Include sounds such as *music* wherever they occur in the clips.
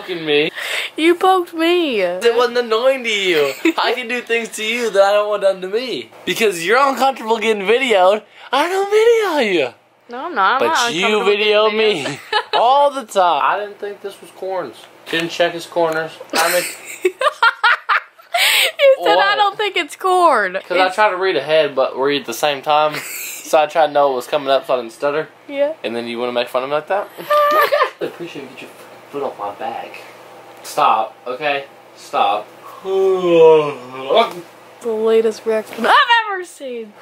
poking me. You poked me. It wasn't annoying to you. I can do things to you that I don't want done to me. Because you're uncomfortable getting videoed, I don't video you. No, I'm not. I'm But not you video me *laughs* *laughs* all the time. I didn't think this was corns. Didn't check his corners. I mean, *laughs* you said I don't think it's corn. because I It's- tried to read ahead but read at the same time. So I tried to know what was coming up so I didn't stutter. yeah. And then you want to make fun of me like that? I appreciate you get your fucking foot off my bag. Stop, okay? Stop. *laughs* The latest reaction I've *laughs* ever seen.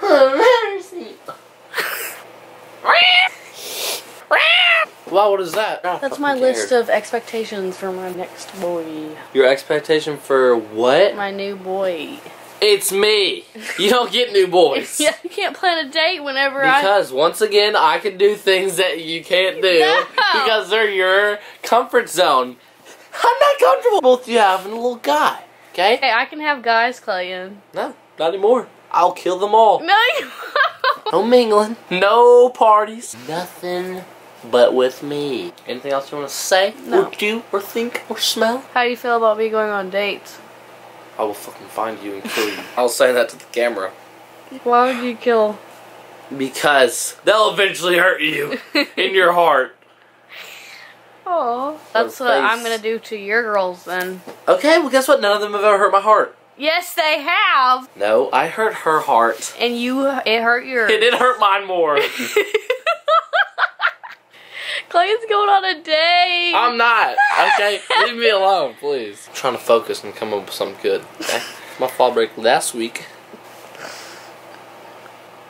Wow, what is that? That's my list of expectations for my next boy. Your expectation for what? My new boy. It's me. You don't get new boys. *laughs* Yeah, you can't plan a date whenever I. Because once again, I can do things that you can't do No. because they're your comfort zone. I'm not comfortable with you having a little guy. Okay? Hey, I can have guys, Clayton. No, not anymore. I'll kill them all. No, you No mingling. No parties. Nothing but with me. Anything else you want to say? No. Or do? Or think? Or smell? How do you feel about me going on dates? I will fucking find you and kill you. I'll say that to the camera. Why would you kill? Because they'll eventually hurt you *laughs* in your heart. Oh, that's what I'm gonna do to your girls then. Okay, well, guess what? None of them have ever hurt my heart. Yes, they have, No, I hurt her heart. and you it hurt yours. It did hurt mine more. *laughs* Clayton's going on a date. I'm not. Okay, leave me alone, please. I'm trying to focus and come up with something good. Okay? My fall break last week.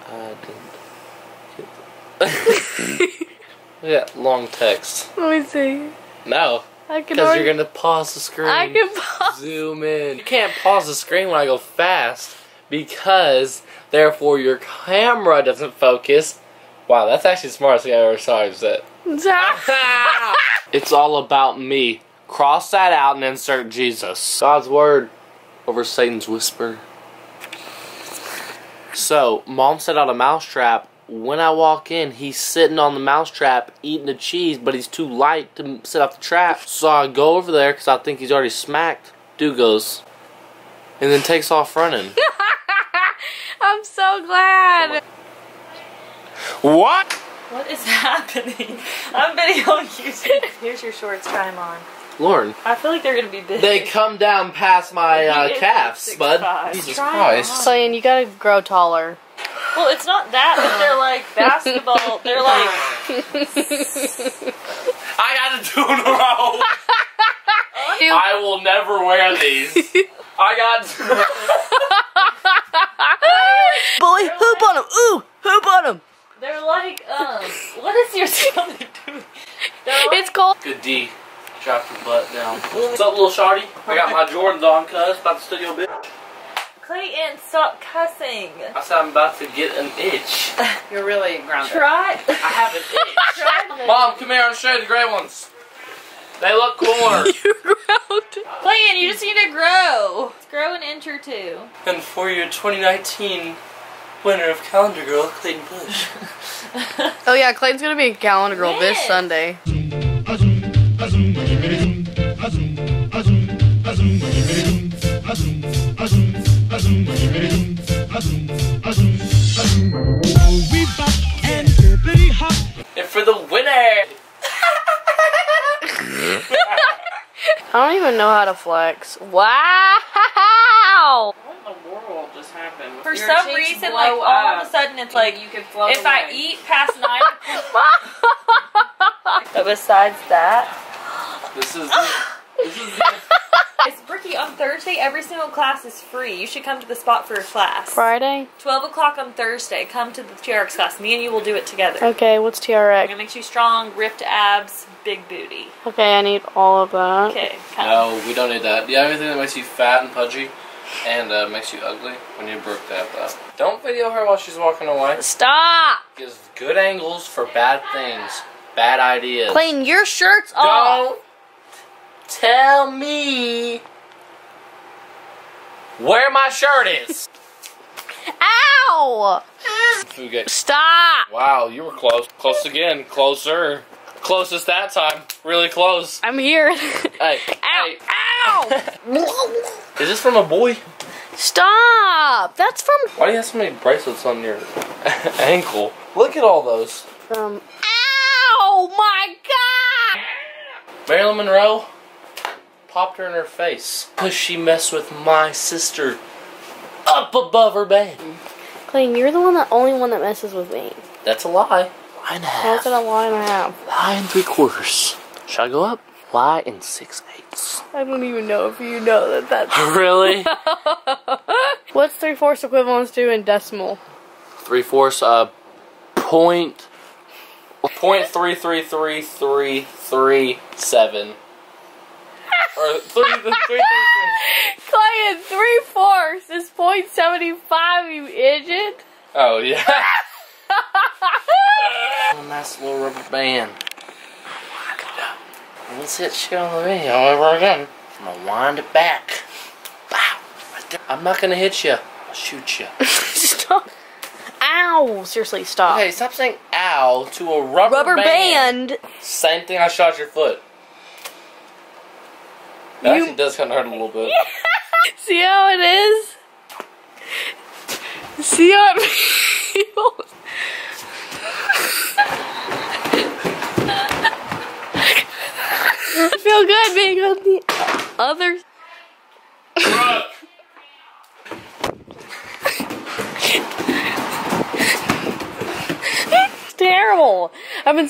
I didn't. yeah, *laughs* long text. Let me see. No, I can. because you're gonna pause the screen. I can pause. Zoom in. You can't pause the screen when I go fast because, therefore, your camera doesn't focus. Wow, that's actually the smartest thing I ever saw. Is that? *laughs* it's all about me. Cross that out and insert Jesus. God's word over Satan's whisper. So, mom set out a mousetrap. When I walk in, he's sitting on the mousetrap eating the cheese, but he's too light to set off the trap. So I go over there because I think he's already smacked. Dude goes, and then takes off running. *laughs* I'm so glad. Oh what? What is *laughs* happening? I'm videoing you. Here's your shorts. Try them on. Lauren, I feel like they're gonna be big. they come down past my uh, calves, bud. five. Jesus Try 'em Christ. on. Clayton, you gotta grow taller. Well, it's not that, but they're like *laughs* basketball. They're like I got to do in a row. I will never wear these. I got *laughs* Boy, hoop on him. Ooh, hoop on him. They're like um. What is your stomach doing? Like, It's cold. Good D. Drop your butt down. What's up, little shorty? I got my Jordans on, cuz. About to studio, bitch. Clayton, stop cussing. I said I'm about to get an itch. *laughs* You're really grounded. Try. I have an itch. *laughs* Try. Mom, come here. I'll show you the gray ones. They look cooler. *laughs* You ground. Clayton, you just need to grow. Grow an inch or two. and for your 2019 winner of Calendar Girl, Clayton Bush. *laughs* Oh yeah, Clayton's gonna be a calendar girl this Sunday. And for the winner, *laughs* I don't even know how to flex. Wow! What in just happened? For Your some reason, blow like all up. of a sudden, it's like you could float if I eat past nine. *laughs* but besides that, this is the, *gasps* this is the, *laughs* it's Bricky on Thursday. Every single class is free. You should come to the spot for a class. Friday? Twelve o'clock on Thursday. Come to the TRX class. Me and you will do it together. Okay, what's TRX? It makes you strong, ripped abs, big booty. Okay, I need all of that. Okay, come. No, we don't need that. Do you have anything that makes you fat and pudgy and uh, makes you ugly? We need Brooke to have that. Don't video her while she's walking away. Stop! Gives good angles for bad things, bad ideas. Clayton, your shirt's off. Don't tell me where my shirt is. Ow! Fugue. Stop! Wow, you were close. Close again. Closer. Closest that time. Really close. I'm here. Hey. *laughs* Ow! hey. Ow! *laughs* Is this from a boy? Stop! That's from Why do you have so many bracelets on your *laughs* ankle? Look at all those. from. Ow! My God! Marilyn Monroe popped her in her face because she messed with my sister up above her bed. Clayton, you're the one that only one that messes with me. That's a lie. Lie and a How's half. it a lie and a half? Lie and three quarters. Should I go up? Lie and six eighths. I don't even know if you know that that's. *laughs* Really? *laughs* What's three fourths equivalence to in decimal? three fourths, uh, point, point three three three three three seven. or three, three, three, three. *laughs* Clayton, three fourths is point seventy five. You idiot! Oh yeah. a nice little rubber band. Wind it up. Let's hit shit on the video over again. I'm gonna wind it back. Wow. Right. I'm not gonna hit you. I'll shoot you. *laughs* stop! Ow! Seriously, stop. Okay, stop saying ow to a rubber, Rubber band. Same thing I shot your foot. That You- actually does kind of hurt a little bit. *laughs* See how it is? See how it *laughs* feels? I *laughs* feel good being on the other. It's *laughs* terrible. I've been.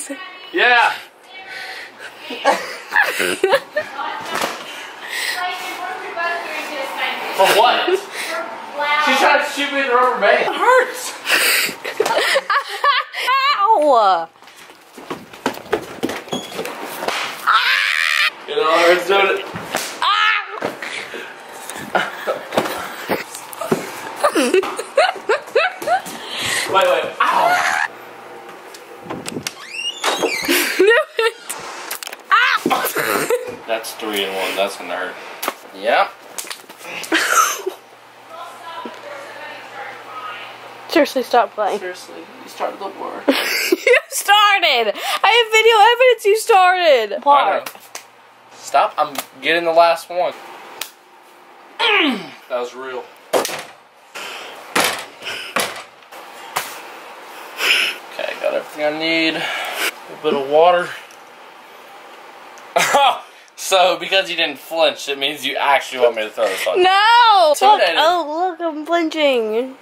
yeah. For what? She's trying to shoot me in the rubber band. It hurts. *laughs* Ow! You know, it hurts doing it. Wait, wait. Ow. That's three and one. That's gonna hurt. Yep. Seriously, stop playing. Seriously, you started the war. *laughs* you started! I have video evidence you started! I know. Part. Stop. I'm getting the last one. *clears throat* that was real. Okay, got everything I need. A little bit of water. *laughs* so, because you didn't flinch, it means you actually want me to throw this on you. No! Look, oh, look, I'm flinching.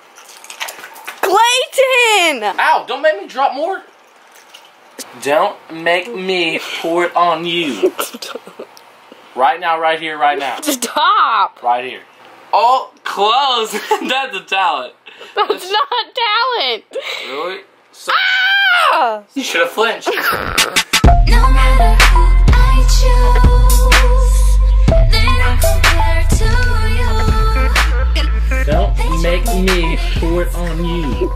Clayton! Ow, don't make me drop more. Don't make me pour it on you. *laughs* Right now, right here, right now. *laughs* Stop! Right here. Oh, close. *laughs* That's a talent. That's not talent! Really? So, Ah! you should have flinched. *laughs* No matter who I choose, they don't compare to you. Don't make me pour it on you.